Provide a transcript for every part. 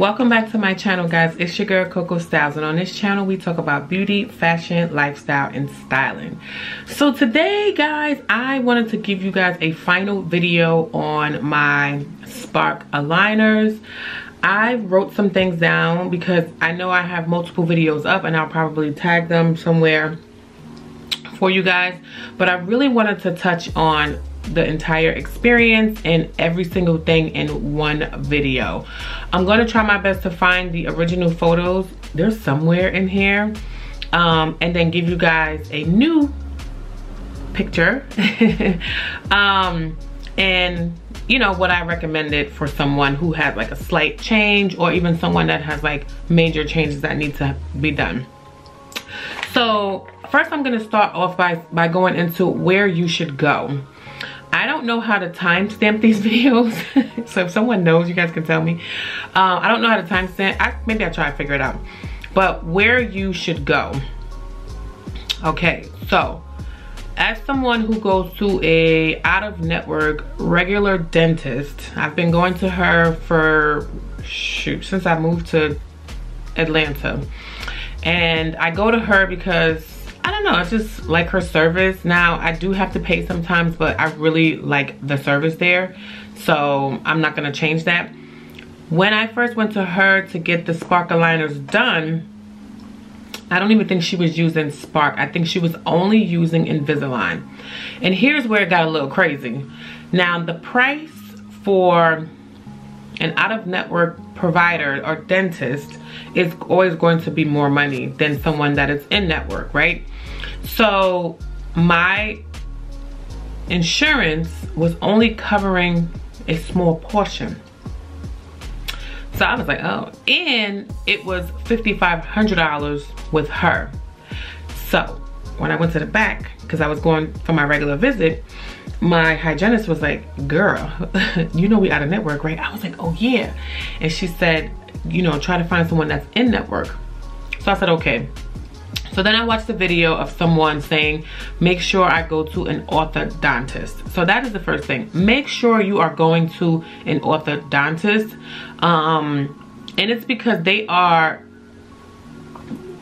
welcome back to my channel guys it's your girl coco styles and on this channel we talk about beauty fashion lifestyle and styling so today guys i wanted to give you guys a final video on my spark aligners I wrote some things down because I know I have multiple videos up and I'll probably tag them somewhere for you guys. But I really wanted to touch on the entire experience and every single thing in one video. I'm going to try my best to find the original photos. They're somewhere in here. Um, and then give you guys a new picture. um, and you know what I recommended for someone who had like a slight change or even someone that has like major changes that need to be done. So first I'm gonna start off by, by going into where you should go. I don't know how to timestamp these videos. so if someone knows, you guys can tell me. Uh, I don't know how to timestamp. I, maybe I'll try to figure it out. But where you should go. Okay, so as someone who goes to a out-of-network regular dentist, I've been going to her for, shoot, since I moved to Atlanta. And I go to her because I don't know, it's just like her service. Now, I do have to pay sometimes, but I really like the service there. So I'm not gonna change that. When I first went to her to get the spark aligners done, I don't even think she was using Spark. I think she was only using Invisalign. And here's where it got a little crazy. Now, the price for an out-of-network provider or dentist is always going to be more money than someone that is in-network, right? So, my insurance was only covering a small portion. So I was like, oh. And it was $5,500 with her. So when I went to the back, because I was going for my regular visit, my hygienist was like, girl, you know we out of network, right? I was like, oh yeah. And she said, you know, try to find someone that's in network. So I said, okay. So then I watched the video of someone saying, make sure I go to an orthodontist. So that is the first thing. Make sure you are going to an orthodontist. Um, and it's because they are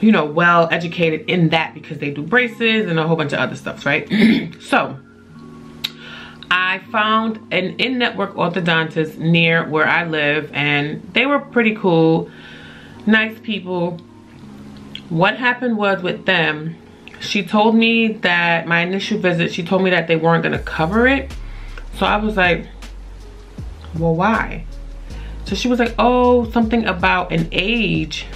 you know, well educated in that because they do braces and a whole bunch of other stuff, right? so, I found an in-network orthodontist near where I live and they were pretty cool, nice people. What happened was with them she told me that my initial visit she told me that they weren't going to cover it. So i was like well why? So she was like oh something about an age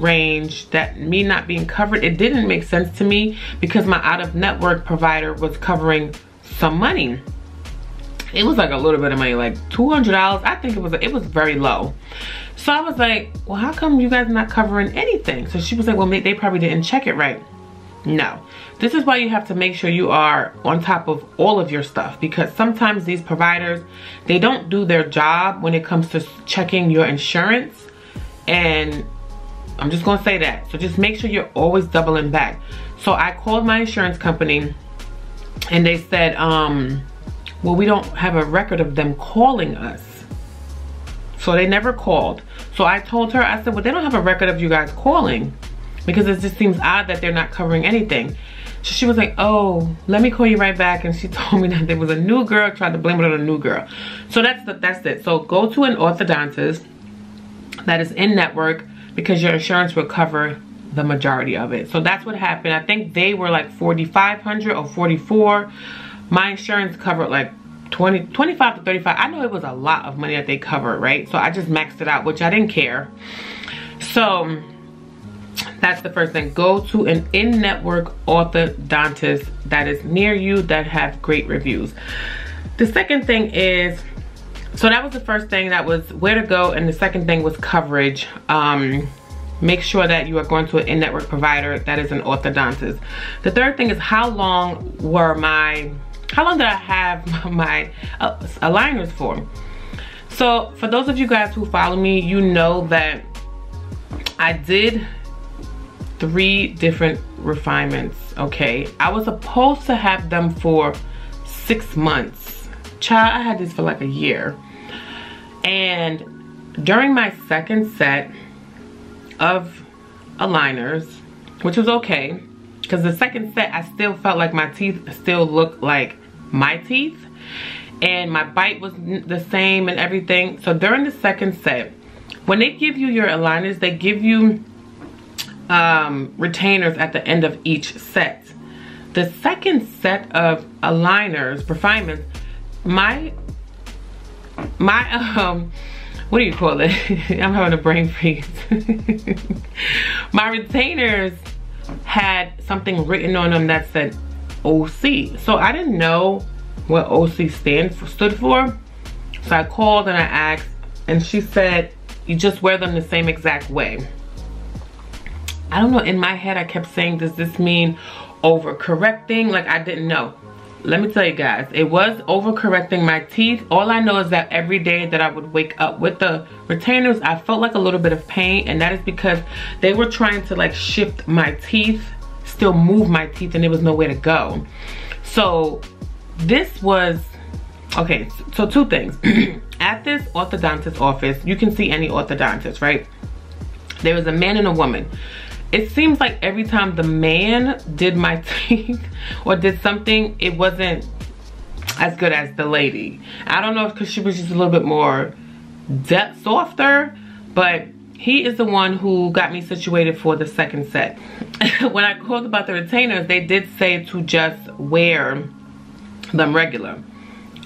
range that me not being covered it didn't make sense to me because my out-of-network provider was covering some money it was like a little bit of money like $200 i think it was it was very low so I was like, well, how come you guys not covering anything? So she was like, well, they probably didn't check it right. No, this is why you have to make sure you are on top of all of your stuff because sometimes these providers, they don't do their job when it comes to checking your insurance. And I'm just gonna say that. So just make sure you're always doubling back. So I called my insurance company and they said, um, well, we don't have a record of them calling us. So they never called. So I told her, I said, well, they don't have a record of you guys calling because it just seems odd that they're not covering anything. So she was like, oh, let me call you right back. And she told me that there was a new girl, tried to blame it on a new girl. So that's, the, that's it. So go to an orthodontist that is in network because your insurance will cover the majority of it. So that's what happened. I think they were like 4,500 or 44. My insurance covered like 20 25 to 35 i know it was a lot of money that they covered right so i just maxed it out which i didn't care so that's the first thing go to an in-network orthodontist that is near you that have great reviews the second thing is so that was the first thing that was where to go and the second thing was coverage um, make sure that you are going to an in-network provider that is an orthodontist the third thing is how long were my how long did I have my uh, aligners for? So for those of you guys who follow me, you know that I did three different refinements, okay? I was supposed to have them for six months. Child, I had this for like a year. And during my second set of aligners, which was okay, because the second set, I still felt like my teeth still looked like my teeth. And my bite was the same and everything. So during the second set, when they give you your aligners, they give you um, retainers at the end of each set. The second set of aligners, refinements, my, my, um, what do you call it? I'm having a brain freeze. my retainers had something written on them that said OC. So I didn't know what OC stand for, stood for. So I called and I asked and she said, you just wear them the same exact way. I don't know, in my head I kept saying, does this mean overcorrecting? Like I didn't know. Let me tell you guys, it was overcorrecting my teeth. All I know is that every day that I would wake up with the retainers, I felt like a little bit of pain and that is because they were trying to like shift my teeth, still move my teeth and there was nowhere to go. So this was, okay, so two things. At this orthodontist office, you can see any orthodontist, right? There was a man and a woman it seems like every time the man did my teeth or did something, it wasn't as good as the lady. I don't know if because she was just a little bit more depth softer, but he is the one who got me situated for the second set. when I called about the retainers, they did say to just wear them regular.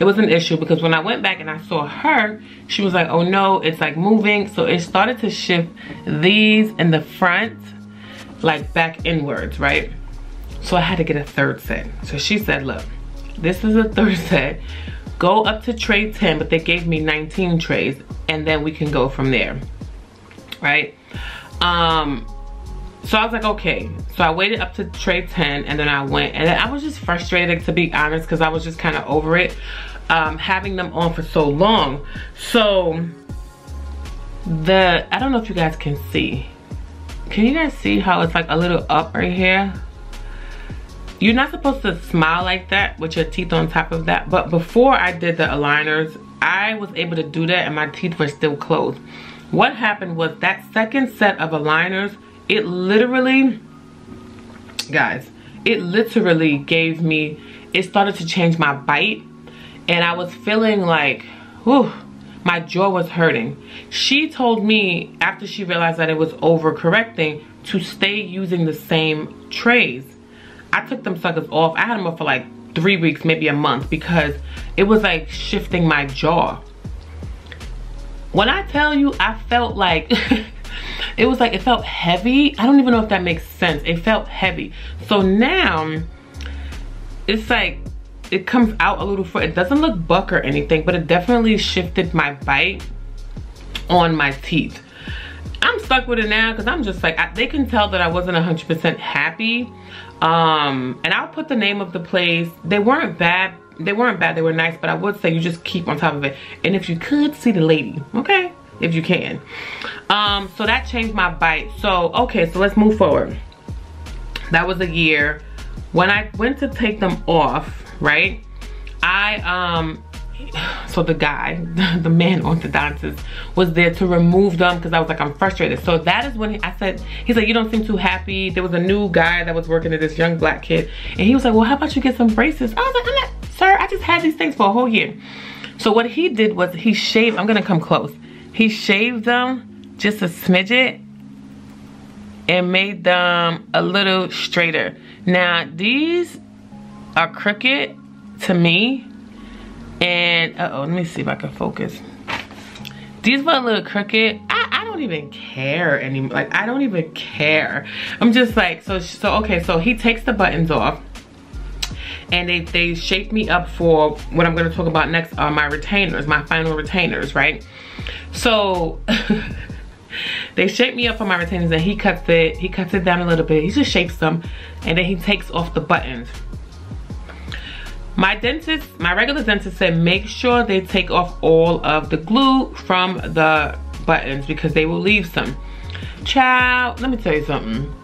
It was an issue because when I went back and I saw her, she was like, oh no, it's like moving. So it started to shift these in the front like back inwards, right? So I had to get a third set. So she said, look, this is a third set. Go up to tray 10, but they gave me 19 trays and then we can go from there, right? Um, so I was like, okay. So I waited up to tray 10 and then I went and I was just frustrated to be honest because I was just kind of over it um, having them on for so long. So the, I don't know if you guys can see, can you guys see how it's like a little up right here? You're not supposed to smile like that with your teeth on top of that. But before I did the aligners, I was able to do that and my teeth were still closed. What happened was that second set of aligners, it literally, guys, it literally gave me, it started to change my bite. And I was feeling like, whew, my jaw was hurting. She told me after she realized that it was overcorrecting to stay using the same trays. I took them suckers off. I had them off for like three weeks, maybe a month because it was like shifting my jaw. When I tell you, I felt like, it was like, it felt heavy. I don't even know if that makes sense. It felt heavy. So now, it's like, it comes out a little. It doesn't look buck or anything, but it definitely shifted my bite on my teeth. I'm stuck with it now because I'm just like, I, they can tell that I wasn't 100% happy. Um, and I'll put the name of the place. They weren't bad. They weren't bad. They were nice, but I would say you just keep on top of it. And if you could see the lady, okay? If you can. Um, so that changed my bite. So, okay, so let's move forward. That was a year. When I went to take them off, right? I, um, so the guy, the man orthodontist was there to remove them because I was like, I'm frustrated. So that is when I said, he's like, you don't seem too happy. There was a new guy that was working at this young black kid. And he was like, well, how about you get some braces? I was like, I'm not, sir, I just had these things for a whole year. So what he did was he shaved, I'm gonna come close. He shaved them just a smidget and made them a little straighter. Now these are crooked to me. And, uh oh let me see if I can focus. These were a little crooked. I, I don't even care anymore. Like, I don't even care. I'm just like, so, so okay, so he takes the buttons off and they, they shape me up for what I'm gonna talk about next are my retainers, my final retainers, right? So, they shape me up for my retainers and he cuts it, he cuts it down a little bit. He just shapes them and then he takes off the buttons. My dentist, my regular dentist said make sure they take off all of the glue from the buttons because they will leave some. Child, let me tell you something.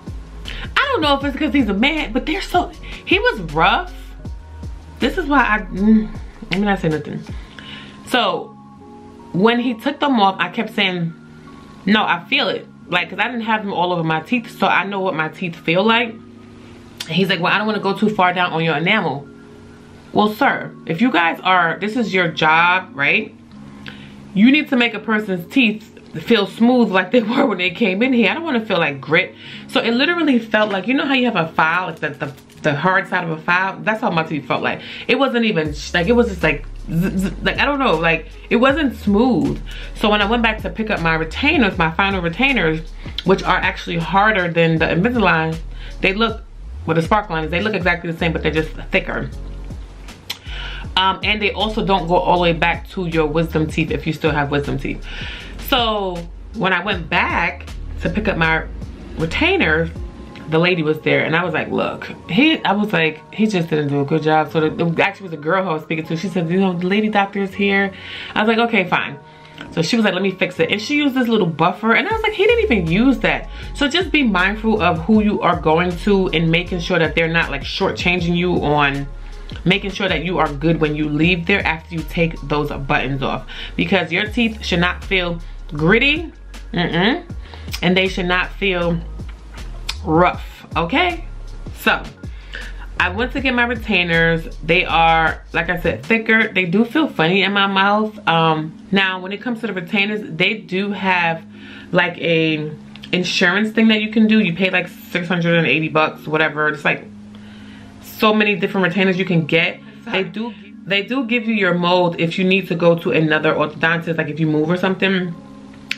I don't know if it's because he's a man, but they're so, he was rough. This is why I, mm, let me not say nothing. So, when he took them off, I kept saying, no, I feel it. Like, cause I didn't have them all over my teeth, so I know what my teeth feel like. He's like, well, I don't wanna go too far down on your enamel. Well, sir, if you guys are, this is your job, right? You need to make a person's teeth feel smooth like they were when they came in here. I don't want to feel like grit. So it literally felt like, you know how you have a file, like the, the, the hard side of a file? That's how my teeth felt like. It wasn't even, like it was just like, like I don't know, like it wasn't smooth. So when I went back to pick up my retainers, my final retainers, which are actually harder than the Invisalign, they look, with the spark lines, they look exactly the same, but they're just thicker. Um, and they also don't go all the way back to your wisdom teeth if you still have wisdom teeth. So when I went back to pick up my retainer, the lady was there and I was like, look, he, I was like, he just didn't do a good job. So the, actually was a girl who I was speaking to. She said, you know, the lady doctor is here. I was like, okay, fine. So she was like, let me fix it. And she used this little buffer. And I was like, he didn't even use that. So just be mindful of who you are going to and making sure that they're not like shortchanging you on making sure that you are good when you leave there after you take those buttons off. Because your teeth should not feel gritty, mm -mm, and they should not feel rough, okay? So, I went to get my retainers. They are, like I said, thicker. They do feel funny in my mouth. Um, now, when it comes to the retainers, they do have like a insurance thing that you can do. You pay like 680 bucks, whatever. It's like so many different retainers you can get. They do they do give you your mold if you need to go to another orthodontist, like if you move or something.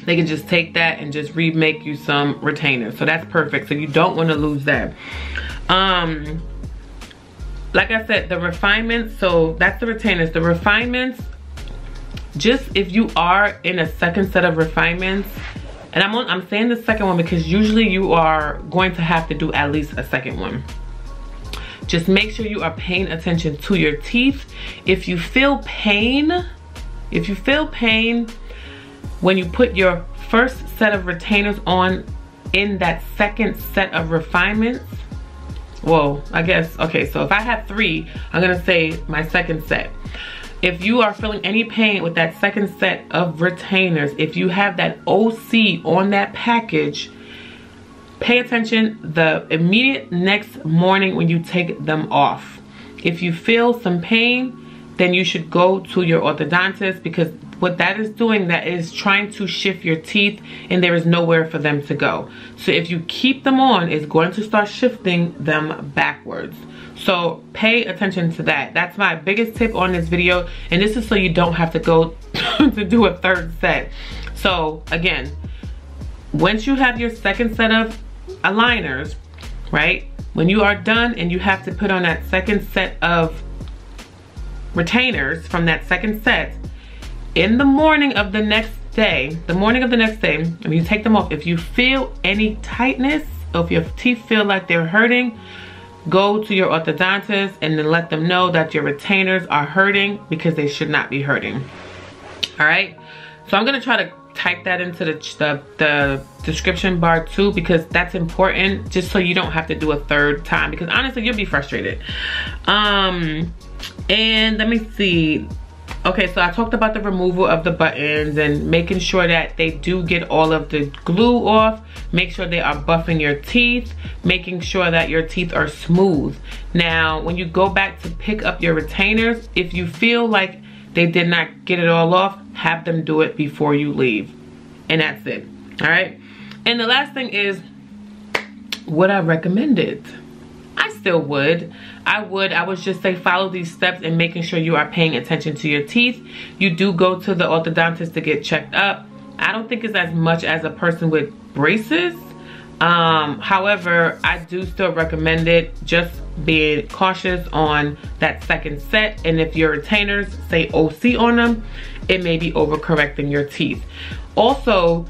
They can just take that and just remake you some retainers. So that's perfect. So you don't want to lose that. Um like i said the refinements so that's the retainers. The refinements just if you are in a second set of refinements and i'm on, i'm saying the second one because usually you are going to have to do at least a second one just make sure you are paying attention to your teeth if you feel pain if you feel pain when you put your first set of retainers on in that second set of refinements, well, I guess, okay, so if I have three, I'm gonna say my second set. If you are feeling any pain with that second set of retainers, if you have that OC on that package, pay attention the immediate next morning when you take them off. If you feel some pain, then you should go to your orthodontist because what that is doing that is trying to shift your teeth and there is nowhere for them to go. So if you keep them on it's going to start shifting them backwards. So pay attention to that. That's my biggest tip on this video and this is so you don't have to go to do a third set. So again once you have your second set of aligners right when you are done and you have to put on that second set of retainers from that second set in the morning of the next day, the morning of the next day, when you take them off, if you feel any tightness, or if your teeth feel like they're hurting, go to your orthodontist and then let them know that your retainers are hurting because they should not be hurting. All right, so I'm gonna try to type that into the, the, the description bar too because that's important just so you don't have to do a third time because honestly you'll be frustrated. Um, and let me see Okay, so I talked about the removal of the buttons and making sure that they do get all of the glue off. Make sure they are buffing your teeth, making sure that your teeth are smooth. Now, when you go back to pick up your retainers, if you feel like they did not get it all off, have them do it before you leave. And that's it, all right? And the last thing is, would I recommend it? I still would. I would, I would just say follow these steps and making sure you are paying attention to your teeth. You do go to the orthodontist to get checked up. I don't think it's as much as a person with braces. Um, however, I do still recommend it. Just being cautious on that second set. And if your retainers say OC on them, it may be overcorrecting your teeth. Also,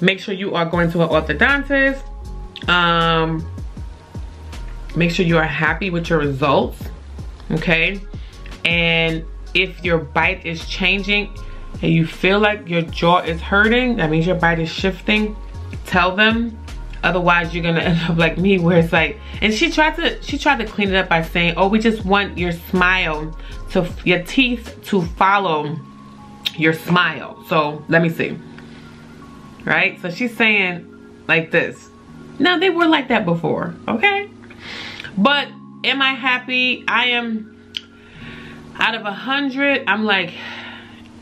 make sure you are going to an orthodontist. Um, make sure you are happy with your results okay and if your bite is changing and you feel like your jaw is hurting that means your bite is shifting tell them otherwise you're gonna end up like me where it's like and she tried to she tried to clean it up by saying oh we just want your smile to your teeth to follow your smile. So let me see. Right? So she's saying like this. Now they were like that before, okay? But am I happy? I am out of a hundred, I'm like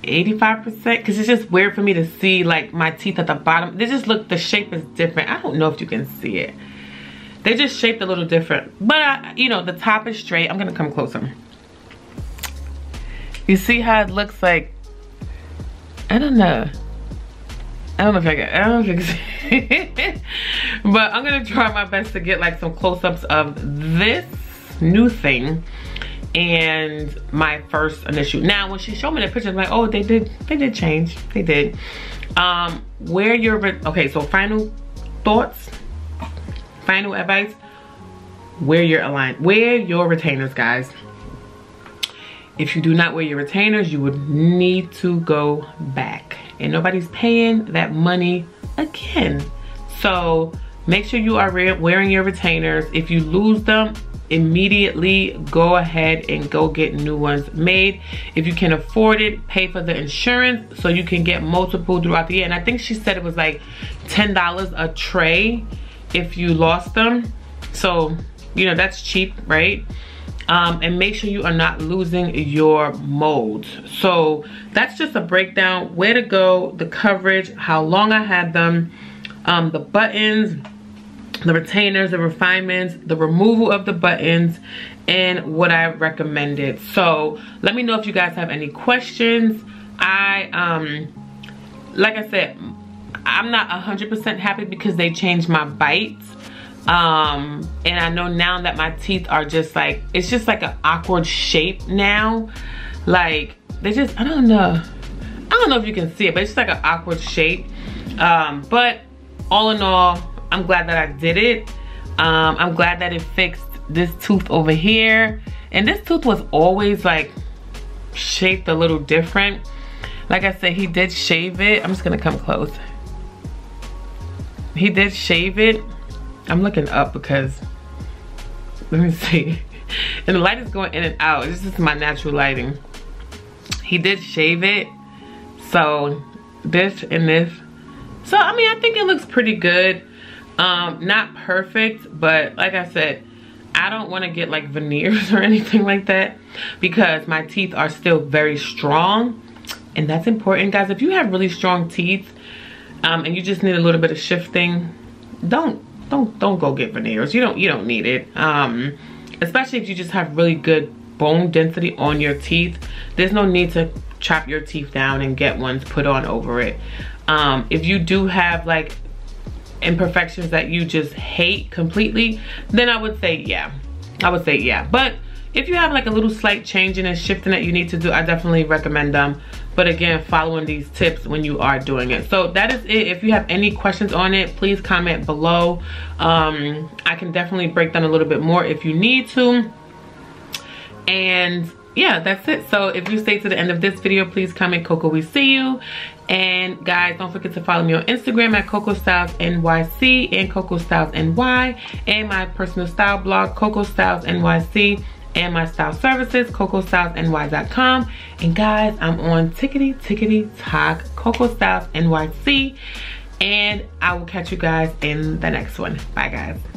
85% because it's just weird for me to see like my teeth at the bottom. They just look, the shape is different. I don't know if you can see it. They just shaped a little different. But, I, you know, the top is straight. I'm going to come closer. You see how it looks like, I don't know. I don't know if I can, I don't know if you can But I'm gonna try my best to get like some close-ups of this new thing and my first initial. Now, when she showed me the pictures, I'm like, oh, they did, they did change. They did. Um, where your, okay, so final thoughts, final advice, wear your align, wear your retainers, guys. If you do not wear your retainers, you would need to go back. And nobody's paying that money again. So make sure you are wearing your retainers. If you lose them, immediately go ahead and go get new ones made. If you can afford it, pay for the insurance so you can get multiple throughout the year. And I think she said it was like $10 a tray if you lost them. So, you know, that's cheap, right? Um, and make sure you are not losing your molds. So that's just a breakdown, where to go, the coverage, how long I had them, um, the buttons, the retainers, the refinements, the removal of the buttons, and what I recommended. So let me know if you guys have any questions. I, um, like I said, I'm not 100% happy because they changed my bites. Um, and I know now that my teeth are just like, it's just like an awkward shape now. Like, they just, I don't know. I don't know if you can see it, but it's just like an awkward shape. Um, but all in all, I'm glad that I did it. Um, I'm glad that it fixed this tooth over here. And this tooth was always like shaped a little different. Like I said, he did shave it. I'm just gonna come close. He did shave it. I'm looking up because, let me see. And the light is going in and out. This is my natural lighting. He did shave it. So this and this. So, I mean, I think it looks pretty good. Um, not perfect, but like I said, I don't want to get like veneers or anything like that because my teeth are still very strong. And that's important, guys. If you have really strong teeth um, and you just need a little bit of shifting, don't don't don't go get veneers. You don't you don't need it. Um, especially if you just have really good bone density on your teeth. There's no need to chop your teeth down and get ones put on over it. Um, if you do have like imperfections that you just hate completely, then I would say yeah. I would say yeah. But if you have like a little slight changing and a shifting that you need to do, I definitely recommend them. But again, following these tips when you are doing it. So that is it. If you have any questions on it, please comment below. Um, I can definitely break down a little bit more if you need to. And yeah, that's it. So if you stay to the end of this video, please comment Coco we see you. And guys, don't forget to follow me on Instagram at Coco Styles NYC and Coco Styles NY and my personal style blog, Coco Styles NYC and my style services, CocoStylesNY.com. And guys, I'm on Tickety Tickety Talk, Coco Styles NYC. And I will catch you guys in the next one. Bye guys.